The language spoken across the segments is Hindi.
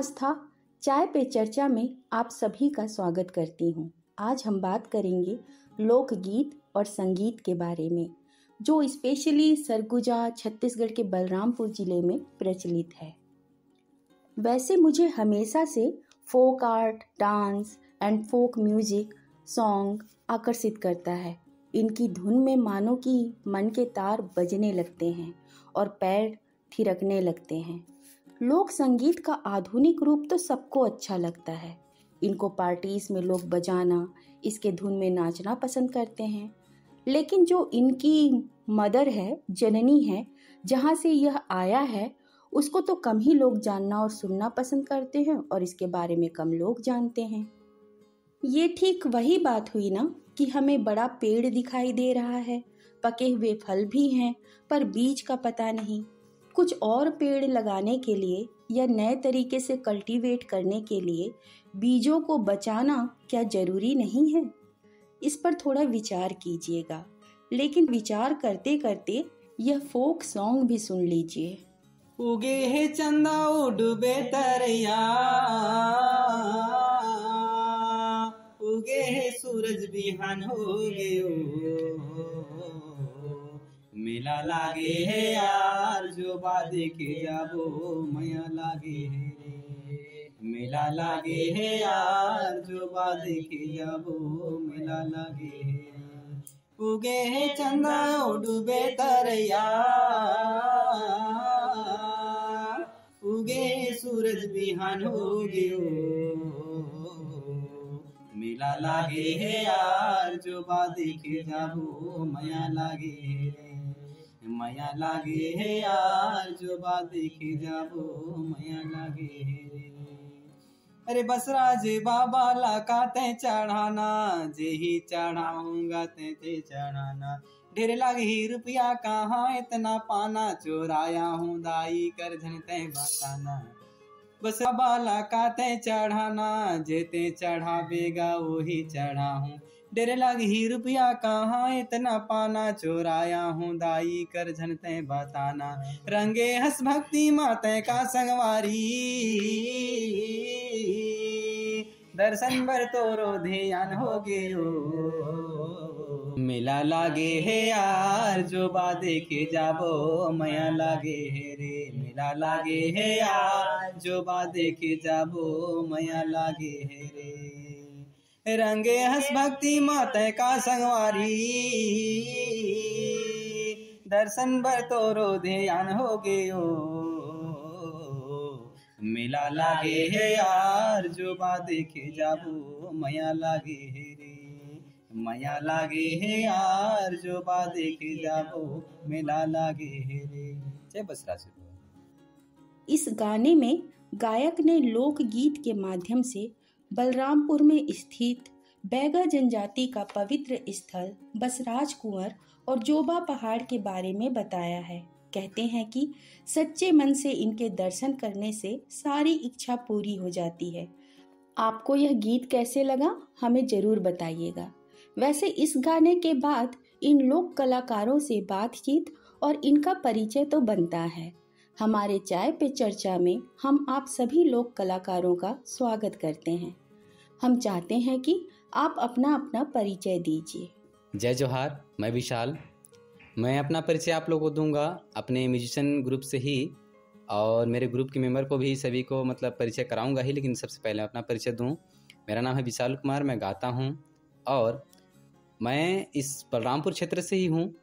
आस्था चाय पे चर्चा में आप सभी का स्वागत करती हूँ। आज हम बात करेंगे लोकगीत और संगीत के बारे में, जो स्पेशली सरगुजा, छत्तीसगढ़ के बलरामपुर ज़िले में प्रचलित है। वैसे मुझे हमेशा से folk art, dance and folk music, song आकर्षित करता है। इनकी धुन में मानो कि मन के तार बजने लगते हैं और पैर थिरकने लगते हैं। लोक संगीत का आधुनिक रूप तो सबको अच्छा लगता है। इनको पार्टीज़ में लोग बजाना, इसके धुन में नाचना पसंद करते हैं। लेकिन जो इनकी मदर है, जननी है, जहाँ से यह आया है, उसको तो कम ही लोग जानना और सुनना पसंद करते हैं और इसके बारे में कम लोग जानते हैं। ये ठीक वही बात हुई ना कि हमें बड़ा पेड़ दिखाई दे रहा है। पके हुए फल भी हैं, पर बीज का पता नहीं। कुछ और पेड़ लगाने के लिए या नए तरीके से कल्टीवेट करने के लिए बीजों को बचाना क्या ज़रूरी नहीं है? इस पर थोड़ा विचार कीजिएगा। लेकिन विचार करते करते यह फोक सॉन्ग भी सुन लीजिए। उगे है चंदा डूबे तरैया उगे है सूरज बिहान हो गयो मेला लागे है यार, जो बादे के जाबो मया लागे है मेला लागे है यार, जो बादे के जाबो मेला लागे उगे है चंदा डूबे तरैया उगे सूरज, बिहान हो। गयो मेला लागे है यार, जो बादी के जाबो मया लागे मया लागे है यार जो बादी के जाबो मया लागे रे अरे बसराज बाबा ला का ते चढ़ाना, जे ही चढ़ाऊँगा ते ते चढ़ाना। ढेर लगी रुपया कहाँ, इतना पाना, चोराया हूँ दाई कर धन ते बताना। बस बाला का ते चढ़ाना चढ़ावेगा, वही चढ़ा हूँ डेरे लाग ही रुपया कहाँ, इतना पाना, चोराया हूँ दाई, कर झन ते बताना। रंगे हंस भक्ति माते का संगवारी। दर्शन बर तोरो ध्यान हो गयो मेला लागे है यार, जो बा देखे जाबो, मया लागे है रे। मेला लागे है यार, जो बा के जाबो, मया लागे है रे। रंगे हंस भक्ति माता का संगवारी। दर्शन बर तोरो ध्यान हो गयो। मेला लागे है यार, जो बा देखे जाबो, मया लागे है रे। मया लागे है यार, जो बा देखे जाबो, मेला लागे है रे। जय बसराज। इस गाने में गायक ने लोकगीत के माध्यम से बलरामपुर में स्थित बैगा जनजाति का पवित्र स्थल बसराज कुंवर और जोबा पहाड़ के बारे में बताया है। कहते हैं कि सच्चे मन से इनके दर्शन करने से सारी इच्छा पूरी हो जाती है। आपको यह गीत कैसे लगा, हमें ज़रूर बताइएगा। वैसे इस गाने के बाद इन लोक कलाकारों से बातचीत और इनका परिचय तो बनता है। हमारे चाय पे चर्चा में हम आप सभी लोक कलाकारों का स्वागत करते हैं। हम चाहते हैं कि आप अपना अपना परिचय दीजिए। जय जोहार, मैं विशाल। मैं अपना परिचय आप लोगों को दूँगा अपने म्यूजिशियन ग्रुप से ही और मेरे ग्रुप के मेंबर को भी सभी को मतलब परिचय कराऊँगा ही, लेकिन सबसे पहले अपना परिचय दूँ। मेरा नाम है विशाल कुमार, मैं गाता हूँ और मैं इस बलरामपुर क्षेत्र से ही हूँ।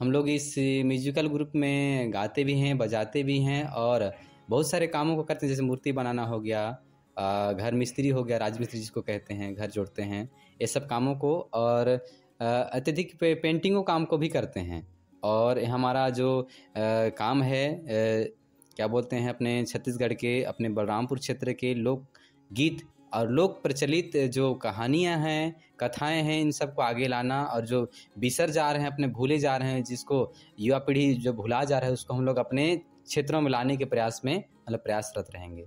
हम लोग इस म्यूजिकल ग्रुप में गाते भी हैं, बजाते भी हैं और बहुत सारे कामों को करते हैं, जैसे मूर्ति बनाना हो गया घर मिस्त्री हो गया राज मिस्त्री जिसको कहते हैं घर जोड़ते हैं ये सब कामों को और अत्यधिक पे, पेंटिंगों काम को भी करते हैं। और हमारा जो आ, काम है आ, क्या बोलते हैं अपने छत्तीसगढ़ के अपने बलरामपुर क्षेत्र के लोक गीत और लोक प्रचलित जो कहानियाँ हैं कथाएँ हैं इन सबको आगे लाना और जो बिसर जा रहे हैं अपने भूले जा रहे हैं जिसको युवा पीढ़ी जो भुला जा रहा है उसको हम लोग अपने क्षेत्रों में लाने के प्रयास में मतलब प्रयासरत रहेंगे।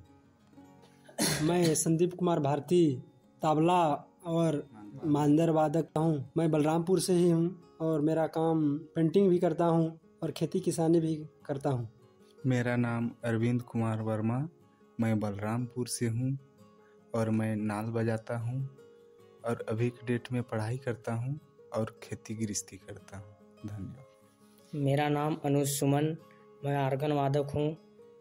मैं संदीप कुमार भारती तबला और मांदर वादक हूँ। मैं बलरामपुर से ही हूँ और मेरा काम पेंटिंग भी करता हूँ और खेती किसानी भी करता हूँ। मेरा नाम अरविंद कुमार वर्मा मैं बलरामपुर से हूँ और मैं नाल बजाता हूँ और अभी के डेट में पढ़ाई करता हूँ और खेती गृहस्थी करता हूँ। धन्यवाद। मेरा नाम अनुज सुमन मैं आर्गन वादक हूँ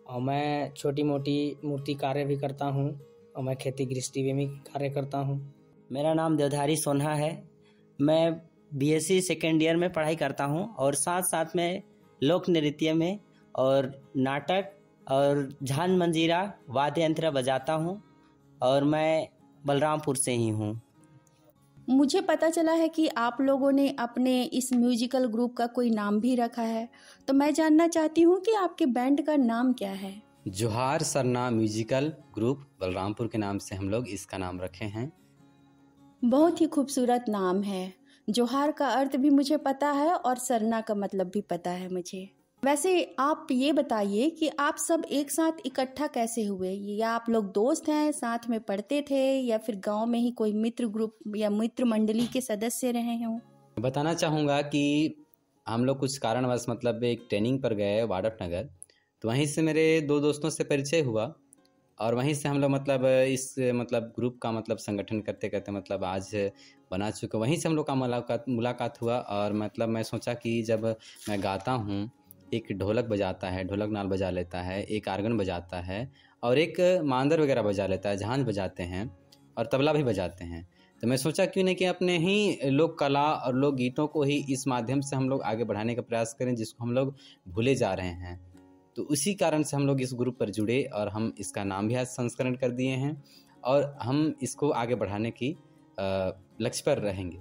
और मैं छोटी मोटी मूर्ति कार्य भी करता हूँ और मैं खेती गृहस्थी में भी कार्य करता हूँ। मेरा नाम देवधारी सोन्हा है। मैं बीएससी सेकेंड ईयर में पढ़ाई करता हूँ और साथ साथ में लोक नृत्य में और नाटक और झान मंजीरा वाद्य यंत्र बजाता हूँ और मैं बलरामपुर से ही हूँ। मुझे पता चला है कि आप लोगों ने अपने इस म्यूजिकल ग्रुप का कोई नाम भी रखा है। तो मैं जानना चाहती हूँ कि आपके बैंड का नाम क्या है? जोहार सरना म्यूजिकल ग्रुप बलरामपुर के नाम से हम लोग इसका नाम रखे हैं। बहुत ही खूबसूरत नाम है। जोहार का अर्थ भी मुझे पता है और सरना का मतलब भी पता है मुझे। वैसे आप ये बताइए कि आप सब एक साथ इकट्ठा कैसे हुए? या आप लोग दोस्त हैं, साथ में पढ़ते थे, या फिर गाँव में ही कोई मित्र ग्रुप या मित्र मंडली के सदस्य रहे हों? बताना चाहूँगा कि हम लोग कुछ कारणवश मतलब एक ट्रेनिंग पर गए वाडफ नगर। तो वहीं से मेरे दो दोस्तों से परिचय हुआ और वहीं से हम लोग मतलब इस मतलब ग्रुप का मतलब संगठन करते करते मतलब आज बना चुके वहीं से हम लोग का मुलाकात मुलाकात हुआ और मतलब मैं सोचा कि जब मैं गाता हूँ एक ढोलक बजाता है, ढोलक नाल बजा लेता है, एक आर्गन बजाता है और एक मांदर वगैरह बजा लेता है झांझ बजाते हैं और तबला भी बजाते हैं। तो मैं सोचा क्यों नहीं कि अपने ही लोक कला और लोक गीतों को ही इस माध्यम से हम लोग आगे बढ़ाने का प्रयास करें, जिसको हम लोग भूले जा रहे हैं। तो उसी कारण से हम लोग इस ग्रुप पर जुड़े और हम इसका नाम भी आज संस्करण कर दिए हैं और हम इसको आगे बढ़ाने की लक्ष्य पर रहेंगे।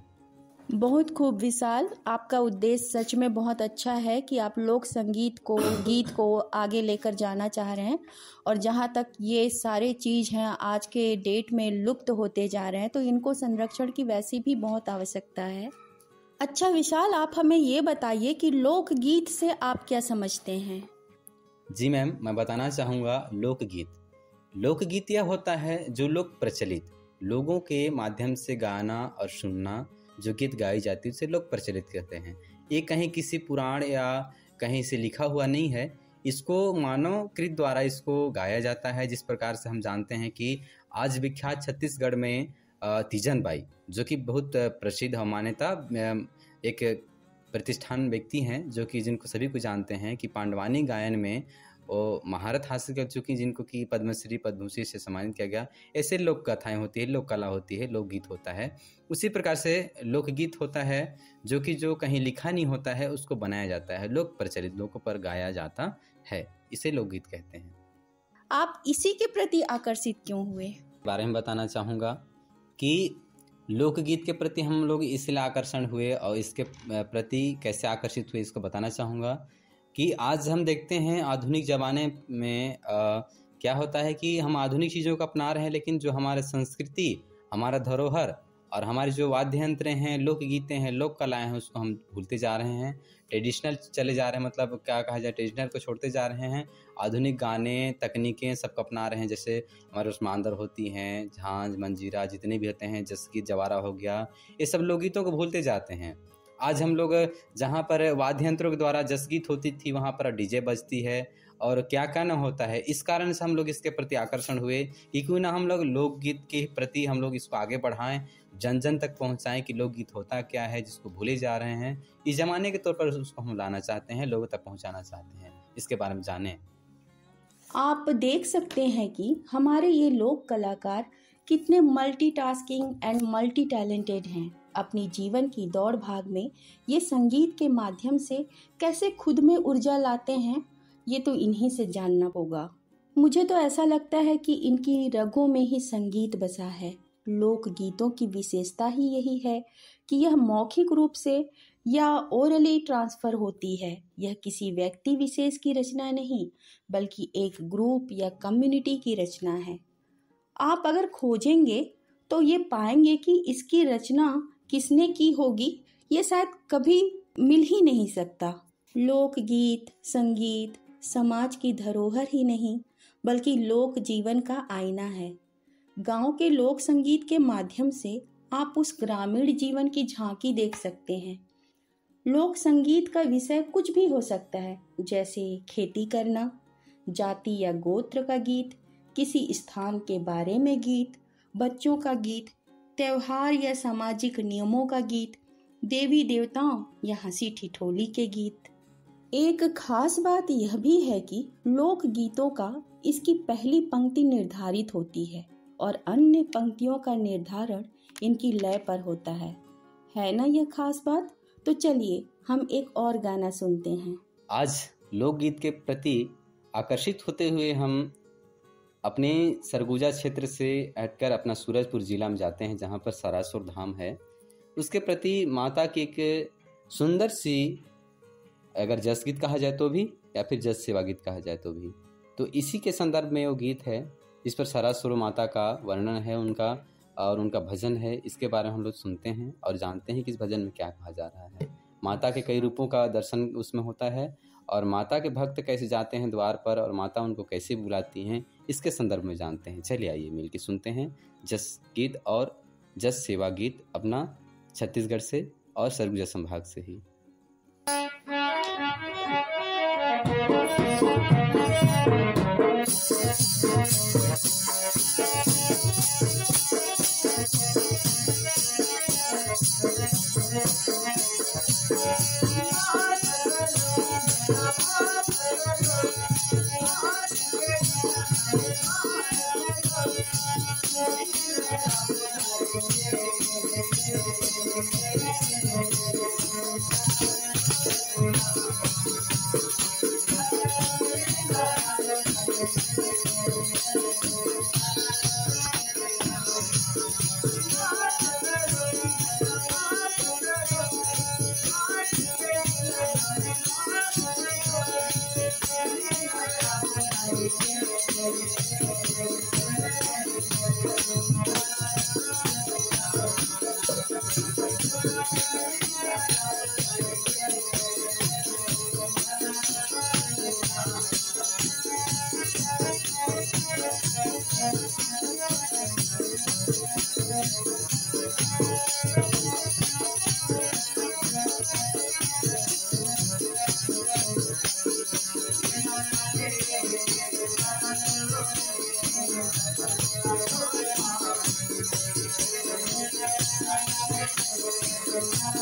बहुत खूब विशाल। आपका उद्देश्य सच में बहुत अच्छा है कि आप लोक संगीत को, गीत को आगे लेकर जाना चाह रहे हैं और जहाँ तक ये सारे चीज़ हैं, आज के डेट में लुप्त होते जा रहे हैं तो इनको संरक्षण की वैसी भी बहुत आवश्यकता है। अच्छा विशाल, आप हमें ये बताइए कि लोकगीत से आप क्या समझते हैं? जी मैम, मैं बताना चाहूँगा लोकगीत लोकगीत यह होता है जो लोक प्रचलित, लोगों के माध्यम से गाना और सुनना जो गीत गाई जाती है, उसे लोग प्रचलित करते हैं। ये कहीं किसी पुराण या कहीं से लिखा हुआ नहीं है। इसको मानव कृत द्वारा इसको गाया जाता है, जिस प्रकार से हम जानते हैं कि आज विख्यात छत्तीसगढ़ में तीजन बाई, जो कि बहुत प्रसिद्ध मान्यता एक प्रतिष्ठान व्यक्ति हैं, जो कि जिनको सभी को जानते हैं कि पांडवानी गायन में वो महारत हासिल कर चुकी हैं जिनको कि पद्मश्री पद्मश्री से सम्मानित किया गया। ऐसे लोक कथाएँ होती है लोक कला होती है लोकगीत होता है। उसी प्रकार से लोकगीत होता है जो कि जो कहीं लिखा नहीं होता है उसको बनाया जाता है। लोक प्रचलित लोगों पर गाया जाता है। इसे लोकगीत कहते हैं। आप इसी के प्रति आकर्षित क्यों हुए? बारे में बताना चाहूँगा कि लोकगीत के प्रति हम लोग इसलिए आकर्षण हुए और इसके प्रति कैसे आकर्षित हुए इसको बताना चाहूँगा कि आज हम देखते हैं आधुनिक ज़माने में आ, क्या होता है कि हम आधुनिक चीज़ों को अपना रहे हैं लेकिन जो हमारे संस्कृति हमारा धरोहर और हमारे जो वाद्य यंत्र हैं लोकगीतें हैं लोक कलाएँ हैं उसको हम भूलते जा रहे हैं। ट्रेडिशनल चले जा रहे हैं मतलब क्या कहा जाए ट्रेडिशनल को छोड़ते जा रहे हैं। आधुनिक गाने तकनीकें सबको अपना रहे हैं जैसे हमारे उसमें आंदर होती हैं झांझ मंजीरा जितने भी होते हैं जैसे कि जवारा हो गया ये सब लोकगीतों को भूलते जाते हैं। आज हम लोग, जहाँ पर वाद्य यंत्रों के द्वारा जसगीत होती थी, वहाँ पर डीजे बजती है और क्या क्या न होता है, इस कारण से हम लोग इसके प्रति आकर्षण हुए कि क्यों ना हम लोग लोकगीत के प्रति हम लोग इसको आगे बढ़ाएँ जन जन तक पहुंचाएँ कि लोकगीत होता क्या है, जिसको भूले जा रहे हैं। इस जमाने के तौर पर उसको हम लाना चाहते हैं, लोगों तक पहुंचाना चाहते हैं। इसके बारे में जानें। आप देख सकते हैं कि हमारे ये लोक कलाकार कितने मल्टीटास्किंग एंड मल्टी टैलेंटेड हैं। अपनी जीवन की दौड़ भाग में ये संगीत के माध्यम से कैसे खुद में ऊर्जा लाते हैं, ये तो इन्हीं से जानना होगा। मुझे तो ऐसा लगता है कि इनकी रगों में ही संगीत बसा है। लोक गीतों की विशेषता ही यही है कि यह मौखिक रूप से या ओरली ट्रांसफ़र होती है। यह किसी व्यक्ति विशेष की रचना नहीं, बल्कि एक ग्रुप या कम्युनिटी की रचना है। आप अगर खोजेंगे तो ये पाएँगे कि इसकी रचना किसने की होगी, ये शायद कभी मिल ही नहीं सकता। लोकगीत, संगीत, समाज की धरोहर ही नहीं, बल्कि लोक जीवन का आईना है। गाँव के लोक संगीत के माध्यम से आप उस ग्रामीण जीवन की झांकी देख सकते हैं। लोक संगीत का विषय कुछ भी हो सकता है, जैसे खेती करना, जाति या गोत्र का गीत, किसी स्थान के बारे में गीत, बच्चों का गीत त्योहार या सामाजिक नियमों का गीत, देवी देवताओं या हँसी ठिठोली के गीत। एक खास बात यह भी है कि लोक गीतों का इसकी पहली पंक्ति निर्धारित होती है और अन्य पंक्तियों का निर्धारण इनकी लय पर होता है। है ना यह खास बात? तो चलिए हम एक और गाना सुनते हैं। आज लोकगीत के प्रति आकर्षित होते हुए हम अपने सरगुजा क्षेत्र से हटकर अपना सूरजपुर जिला में जाते हैं, जहाँ पर सरासुर धाम है। उसके प्रति माता की एक सुंदर सी, अगर जस गीत कहा जाए तो भी, या फिर जस सेवा गीत कहा जाए तो भी। तो इसी के संदर्भ में वो गीत है। इस पर सरासुर माता का वर्णन है उनका, और उनका भजन है। इसके बारे में हम लोग सुनते हैं और जानते हैं कि इस भजन में क्या कहा जा रहा है। माता के कई रूपों का दर्शन उसमें होता है और माता के भक्त कैसे जाते हैं द्वार पर और माता उनको कैसे बुलाती हैं, इसके संदर्भ में जानते हैं चलिए आइए मिल के सुनते हैं जस गीत और जस सेवा गीत अपना छत्तीसगढ़ से और सरगुजा संभाग से ही Thank you. Thank you.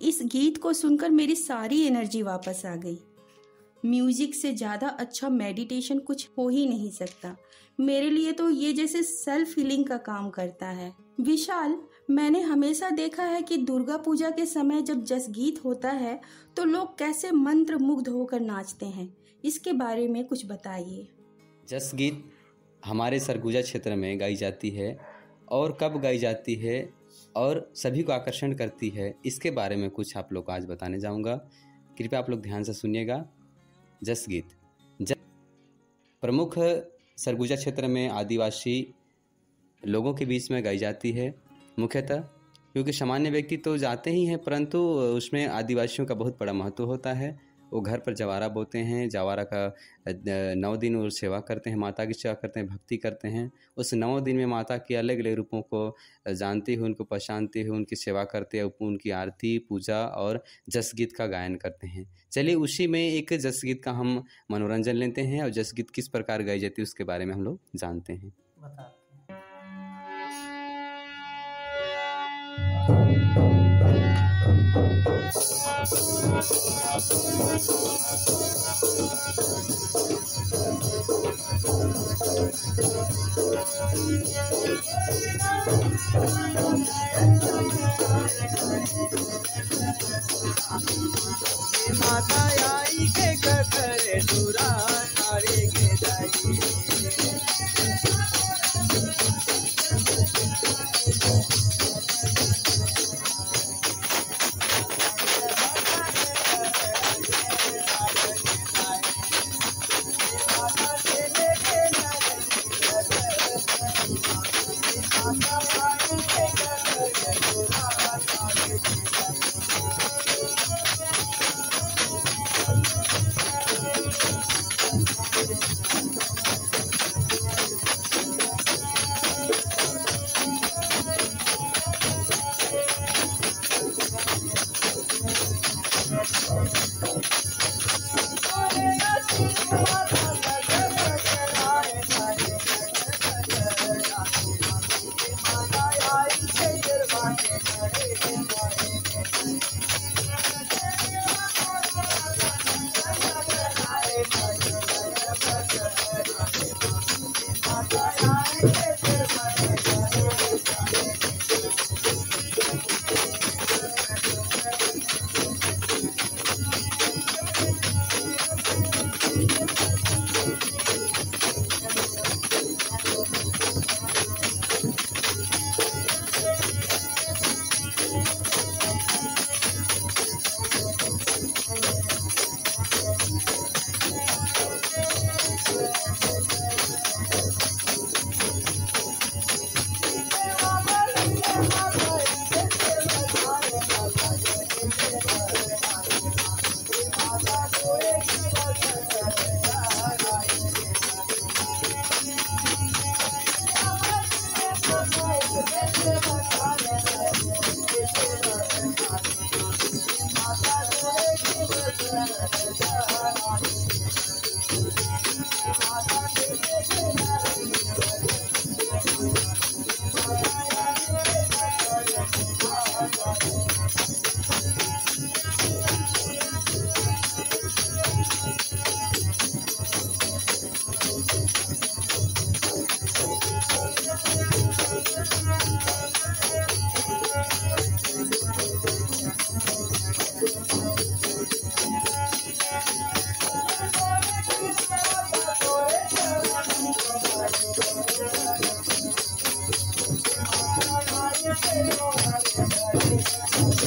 इस गीत को सुनकर मेरी सारी एनर्जी वापस आ गई। म्यूज़िक से ज़्यादा अच्छा मेडिटेशन कुछ हो ही नहीं सकता। मेरे लिए तो ये जैसे सेल्फ हीलिंग का काम करता है। विशाल, मैंने हमेशा देखा है कि दुर्गा पूजा के समय जब जस गीत होता है तो लोग कैसे मंत्र मुग्ध होकर नाचते हैं। इसके बारे में कुछ बताइए। जस गीत हमारे सरगुजा क्षेत्र में गाई जाती है और कब गाई जाती है? और सभी को आकर्षण करती है। इसके बारे में कुछ आप लोग को आज बताने जाऊँगा। कृपया आप लोग ध्यान से सुनिएगा। जस गीत। जस प्रमुख सरगुजा क्षेत्र में आदिवासी लोगों के बीच में गाई जाती है, मुख्यतः, क्योंकि सामान्य व्यक्ति तो जाते ही हैं, परंतु उसमें आदिवासियों का बहुत बड़ा महत्व होता है। वो घर पर जवारा बोते हैं, जवारा का नौ दिन वो सेवा करते हैं, माता की सेवा करते हैं, भक्ति करते हैं। उस नौ दिन में माता के अलग अलग रूपों को जानते हुए उनको पहचानते हुए उनकी सेवा करते हैं उनकी आरती, पूजा और जस गीत का गायन करते हैं। चलिए उसी में एक जस गीत का हम मनोरंजन लेते हैं और जस गीत किस प्रकार गाई जाती है उसके बारे में हम लोग जानते हैं। माता आई के करे दूरा नारे के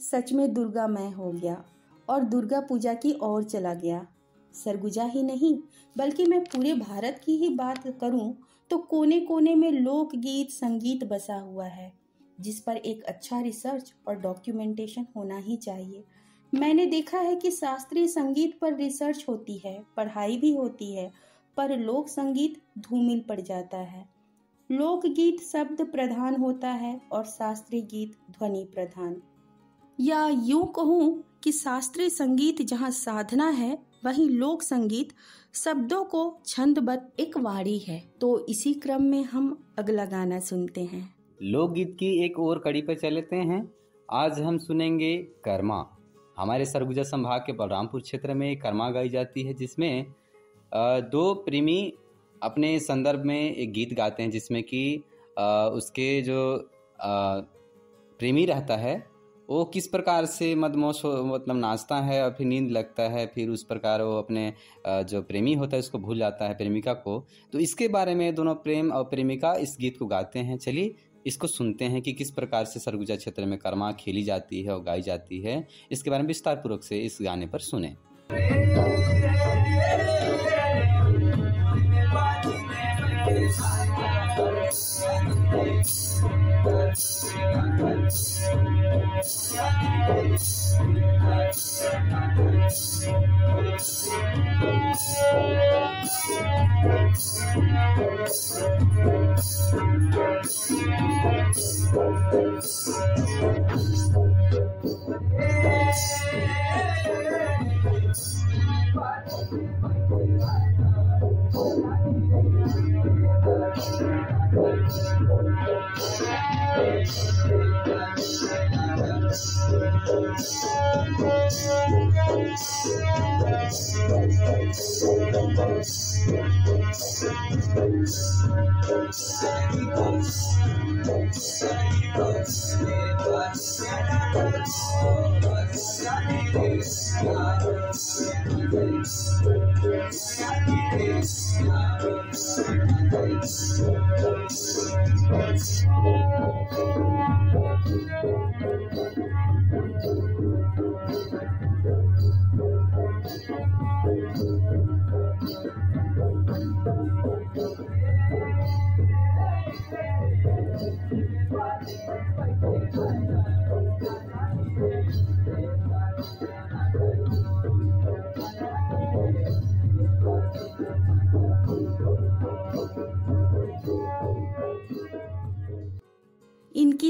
सच में दुर्गा मैं हो गया और दुर्गा पूजा की ओर चला गया। सरगुजा ही नहीं, बल्कि मैं पूरे भारत की ही बात करूँ तो कोने कोने में लोकगीत संगीत बसा हुआ है, जिस पर एक अच्छा रिसर्च और डॉक्यूमेंटेशन होना ही चाहिए। मैंने देखा है कि शास्त्रीय संगीत पर रिसर्च होती है, पढ़ाई भी होती है, पर लोक संगीत धूमिल पड़ जाता है। लोकगीत शब्द प्रधान होता है और शास्त्रीय गीत ध्वनि प्रधान। या यूँ कहूँ कि शास्त्रीय संगीत जहाँ साधना है, वहीं लोक संगीत शब्दों को छंदबद्ध एक वाणी है। तो इसी क्रम में हम अगला गाना सुनते हैं। लोकगीत की एक और कड़ी पर चलते हैं। आज हम सुनेंगे कर्मा। हमारे सरगुजा संभाग के बलरामपुर क्षेत्र में कर्मा गाई जाती है, जिसमें दो प्रेमी अपने संदर्भ में एक गीत गाते हैं, जिसमें कि उसके जो प्रेमी रहता है वो किस प्रकार से मदमोश मतलब नाचता है और फिर नींद लगता है, फिर उस प्रकार वो अपने जो प्रेमी होता है उसको भूल जाता है प्रेमिका को। तो इसके बारे में दोनों प्रेम और प्रेमिका इस गीत को गाते हैं। चलिए इसको सुनते हैं कि किस प्रकार से सरगुजा क्षेत्र में कर्मा खेली जाती है और गाई जाती है। इसके बारे में विस्तारपूर्वक से इस गाने पर सुने। Bye. इनकी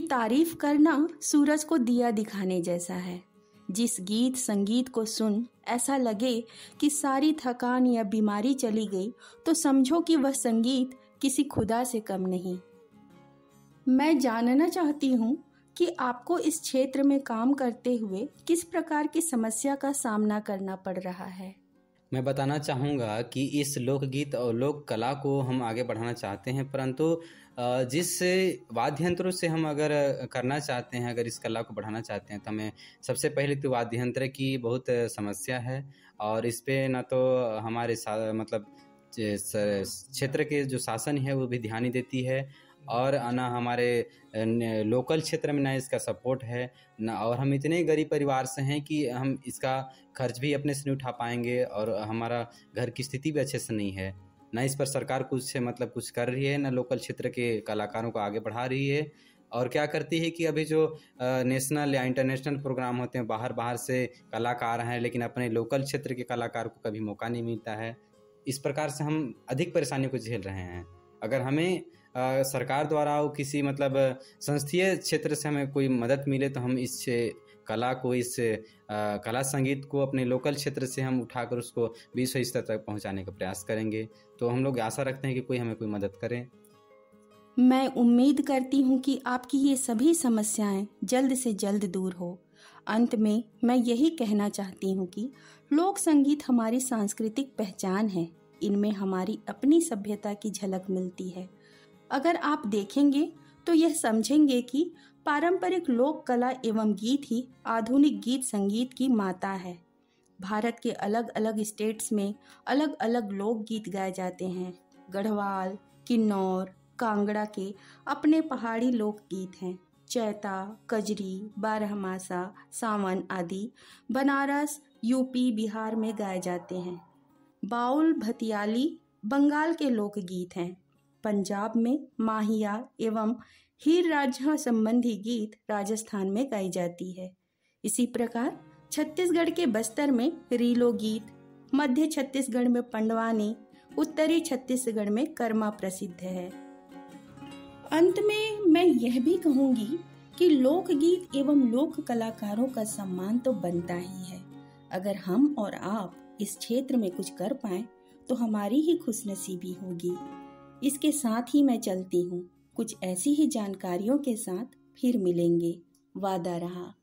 तारीफ़ करना सूरज को दिया दिखाने जैसा है। जिस गीत संगीत को सुन ऐसा लगे कि सारी थकान या बीमारी चली गई तो समझो कि वह संगीत किसी खुदा से कम नहीं। मैं जानना चाहती हूँ कि आपको इस क्षेत्र में काम करते हुए किस प्रकार की समस्या का सामना करना पड़ रहा है। मैं बताना चाहूँगा कि इस लोकगीत और लोक कला को हम आगे बढ़ाना चाहते हैं, परंतु जिस वाद्य यंत्रों से हम अगर करना चाहते हैं, अगर इस कला को बढ़ाना चाहते हैं तो हमें सबसे पहले तो वाद्य यंत्र की बहुत समस्या है और इस पर ना तो हमारे मतलब क्षेत्र के जो शासन है, वो भी ध्यान ही देती है और ना हमारे लोकल क्षेत्र में ना इसका सपोर्ट है, ना, और हम इतने गरीब परिवार से हैं कि हम इसका खर्च भी अपने से नहीं उठा पाएँगे और हमारा घर की स्थिति भी अच्छे से नहीं है। ना इस पर सरकार कुछ मतलब कुछ कर रही है, ना लोकल क्षेत्र के कलाकारों को आगे बढ़ा रही है। और क्या करती है कि अभी जो नेशनल या इंटरनेशनल प्रोग्राम होते हैं, बाहर बाहर से कलाकार हैं, लेकिन अपने लोकल क्षेत्र के कलाकार को कभी मौका नहीं मिलता है। इस प्रकार से हम अधिक परेशानियों को झेल रहे हैं। अगर हमें सरकार द्वारा किसी मतलब संस्थीय क्षेत्र से हमें कोई मदद मिले तो हम इस कला को, इस कला संगीत को अपने लोकल क्षेत्र से हम उठाकर उसको विश्व स्तर तक पहुँचाने का प्रयास करेंगे। तो हम लोग आशा रखते हैं कि कोई हमें कोई मदद करे। मैं उम्मीद करती हूँ कि आपकी ये सभी समस्याएँ जल्द से जल्द दूर हो। अंत में मैं यही कहना चाहती हूँ कि लोक संगीत हमारी सांस्कृतिक पहचान है। इनमें हमारी अपनी सभ्यता की झलक मिलती है। अगर आप देखेंगे तो यह समझेंगे कि पारंपरिक लोक कला एवं गीत ही आधुनिक गीत संगीत की माता है। भारत के अलग अलग स्टेट्स में अलग अलग लोक गीत गाए जाते हैं। गढ़वाल, किन्नौर, कांगड़ा के अपने पहाड़ी लोक गीत हैं। चैता, कजरी, बारहमासा, सावन आदि बनारस, यूपी, बिहार में गाए जाते हैं। बाउल भतियाली बंगाल के लोकगीत हैं। पंजाब में माहिया एवं हीर राझा संबंधी गीत राजस्थान में गाई जाती है। इसी प्रकार छत्तीसगढ़ के बस्तर में रीलो गीत, मध्य छत्तीसगढ़ में पंडवानी, उत्तरी छत्तीसगढ़ में कर्मा प्रसिद्ध है। अंत में मैं यह भी कहूँगी कि लोकगीत एवं लोक कलाकारों का सम्मान तो बनता ही है। अगर हम और आप इस क्षेत्र में कुछ कर पाए तो हमारी ही खुशनसीबी होगी। इसके साथ ही मैं चलती हूँ। कुछ ऐसी ही जानकारियों के साथ फिर मिलेंगे। वादा रहा।